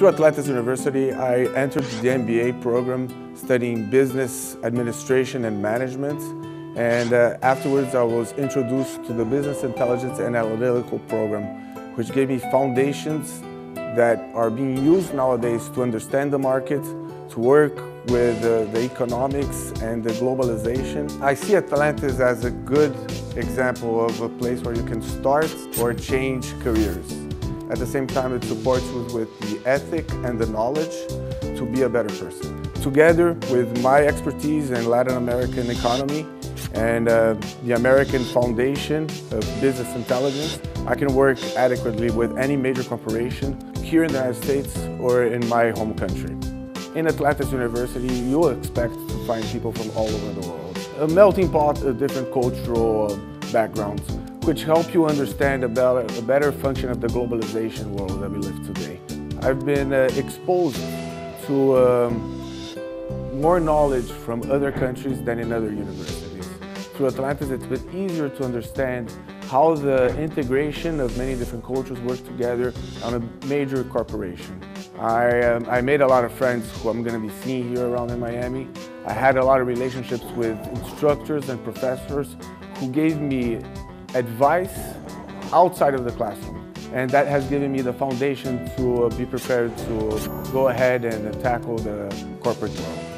Through Atlantis University, I entered the MBA program studying business administration and management. And uh, afterwards, I was introduced to the business intelligence and analytical program, which gave me foundations that are being used nowadays to understand the market, to work with uh, the economics and the globalization. I see Atlantis as a good example of a place where you can start or change careers. At the same time, it supports you with the ethic and the knowledge to be a better person. Together with my expertise in Latin American economy and uh, the American Foundation of Business Intelligence, I can work adequately with any major corporation here in the United States or in my home country. In Atlantis University, you'll expect to find people from all over the world. A melting pot of different cultural backgrounds which help you understand about a better function of the globalization world that we live today. I've been uh, exposed to um, more knowledge from other countries than in other universities. Through Atlantis, it's been easier to understand how the integration of many different cultures work together on a major corporation. I, um, I made a lot of friends who I'm going to be seeing here around in Miami. I had a lot of relationships with instructors and professors who gave me advice outside of the classroom. And that has given me the foundation to be prepared to go ahead and tackle the corporate world.